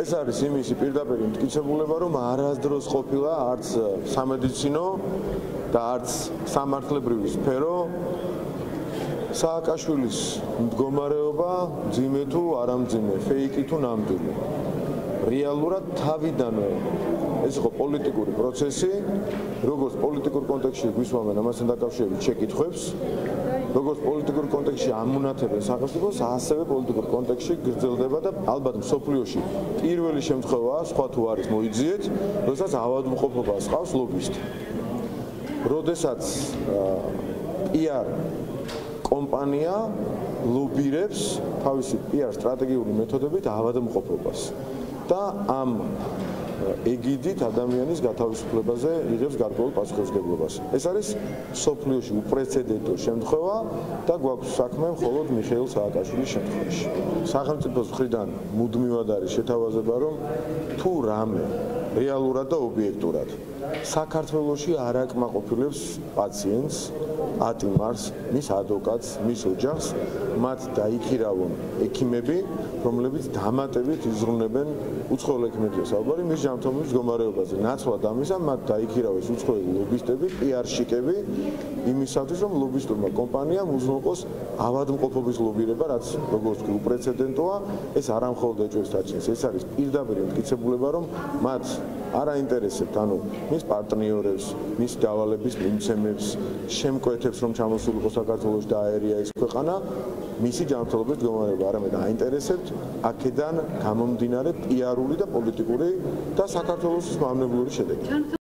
ეს არის იმისი პირდაპირ მტკიცებულება, რომ არასდროს ყოფილა არც სამედიცინო და არც სამართლებრივი სფერო. სააკაშვილის მდგომარეობა ძიმე თუ არამძიმე, ფეიკი თუ ნამდვილი. რეალურად თავიდანვე. ეს იყო პოლიტიკური პროცესი, როგორც პოლიტიკურ კონტექსტში გვისვამენ ამასთან დაკავშირებით შეკითხვებს, როგორც პოლიტიკურ კონტექსტში ამუნათებენ სახელმწიფოს, ასევე პოლიტიკურ კონტექსტში გრძელდება და ალბათ მსოფლიოში პირველი შემთხვევაა, სხვა თუ არის მოიძიეთ, როდესაც ავადმყოფობას ყავს ლობისტი. როდესაც PR კომპანია ლობირებს თავისი PR სტრატეგიული მეთოდებით ავადმყოფობას და ამ ეგიდით ადამიანის გათავისუფლებაზე იღებს გარკვეულ პასუხისმგებლობას. ეს არის სოფლიოში უპრეცედენტო შემთხვევა და გვაქვს საქმე მხოლოდ მიხეილ სააკაშვილის შემთხვევაში. სახელმწიფოს მხრიდან მუდმივად არის შეთავაზება, რომ თუ რამე რეალურად და ობიექტურად საქართველოსი არ აკმაყოფილებს პაციენტს, ატიმარს, მის ადვოკატს, მის ოჯახს, მათ დაიქირავონ ექიმები, რომლებიც დამატებით იზრუნებენ უცხოელ ექიმებზე საუბარი მის ჯანმრთელობის მდგომარეობაზე. ნაცვლად ამისა, მათ დაიქირავეს უცხოელი ლობისტები, პიარშიკები იმისათვის, რომ ლობისტურმა კომპანიამ უზრუნველყოს ავადმყოფობის ლობირება, რაც როგორც კი უპრეცედენტოა, ეს არამხოლოდ ეჭვებს დაჭერს, ეს არის პირდაპირ მტკიცებულება, რომ მათ არ აინტერესებთ, ანუ მის პარტნიორებს, მის დავალების მიმცემებს, შემკვეთებს, რომ ჩამოსულიყო საქართველოს და აერია ეს ქვეყანა, მისი ჯანმრთელობის მდგომარეობა არამედ აინტერესებთ, აქედან გამომდინარე პიარული და პოლიტიკური და საქართველოს მამნებლური შედეგი.